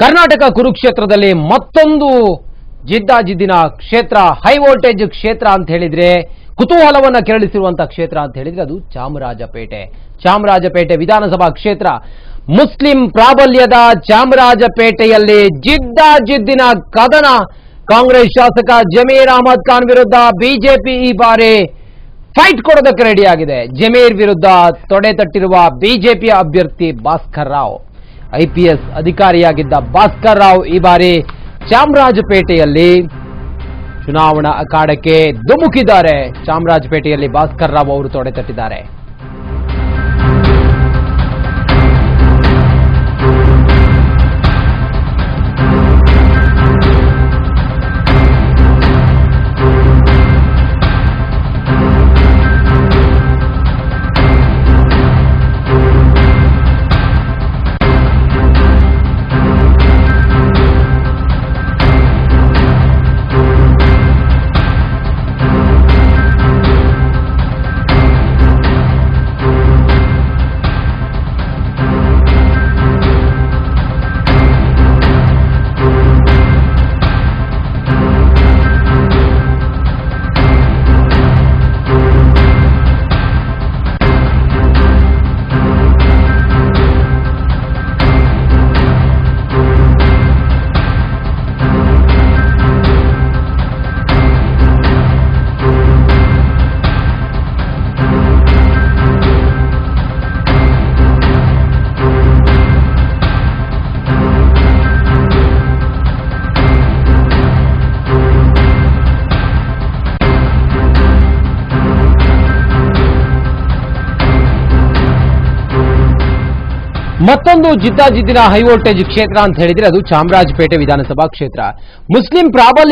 ಕರ್ನಾಟಕ ಕುರುಕ್ಷೇತ್ರದಲ್ಲಿ ಮತ್ತೊಂದು ಜಿದ್ದಾಜಿದ್ದಿನ ಕ್ಷೇತ್ರ ಹೈ ವೋಲ್ಟೇಜ್ ಕ್ಷೇತ್ರ ಅಂತ ಹೇಳಿದ್ರೆ, ಕುತೂಹಲವನ್ನ ಕೆರಳಿಸಿರುವಂತಹ ಕ್ಷೇತ್ರ ಅಂತ ಹೇಳಿದ್ರೆ ಅದು ಚಾಮರಾಜಪೇಟೆ. ಚಾಮರಾಜಪೇಟೆ ವಿಧಾನಸಭಾ ಕ್ಷೇತ್ರ. ಮುಸ್ಲಿಂ ಪ್ರಾಬಲ್ಯದ ಚಾಮರಾಜಪೇಟೆಯಲ್ಲಿ ಜಿದ್ದಾಜಿದ್ದಿನ ಕದನ ಕಾಂಗ್ರೆಸ್ ಶಾಸಕ ಜಮೀರ್ ಅಹಮದ್ ಖಾನ್ ವಿರುದ್ಧ ಬಿಜೆಪಿ ಈ ಬಾರಿ ಫೈಟ್ ಕೊಡೋದಕ್ಕೆ ರೆಡಿಯಾಗಿದೆ ಜಮೀರ್ ವಿರುದ್ಧ ತೊಡೆ ತಟ್ಟಿರುವ ಬಿಜೆಪಿ ಅಭ್ಯರ್ಥಿ ಭಾಸ್ಕರ್ ರಾವ್. ಐಪಿಎಸ್ ಅಧಿಕಾರಿಯಾಗಿದ್ದ ಭಾಸ್ಕರ್ ರಾವ್ ಈ ಬಾರಿ ಚಾಮರಾಜಪೇಟೆಯಲ್ಲಿ ಚುನಾವಣಾ ಅಖಾಡಕ್ಕೆ ಧುಮುಕಿದ್ದಾರೆ. ಚಾಮರಾಜಪೇಟೆಯಲ್ಲಿ ಭಾಸ್ಕರ್ ರಾವ್ ಅವರು ತೊಡೆ ಮತ್ತೊಂದು ಜಿದ್ದಾಜಿದ್ದಿನ ಹೈವೋಲ್ಟೇಜ್ ಕ್ಷೇತ್ರ ಅಂತ ಹೇಳಿದ್ರೆ ಅದು ಚಾಮರಾಜಪೇಟೆ ವಿಧಾನಸಭಾ ಕ್ಷೇತ್ರ. ಮುಸ್ಲಿಂ ಪ್ರಾಬಲ್ಯ